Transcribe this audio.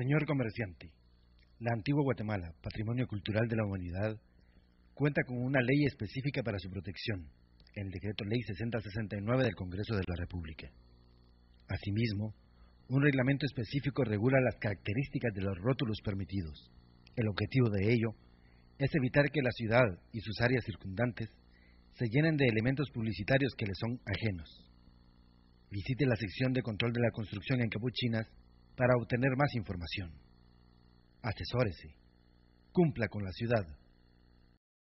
Señor comerciante, la antigua Guatemala, patrimonio cultural de la humanidad, cuenta con una ley específica para su protección, el Decreto Ley 6069 del Congreso de la República. Asimismo, un reglamento específico regula las características de los rótulos permitidos. El objetivo de ello es evitar que la ciudad y sus áreas circundantes se llenen de elementos publicitarios que le son ajenos. Visite la sección de control de la construcción en Capuchinas para obtener más información. Asesórese. Cumpla con la ciudad.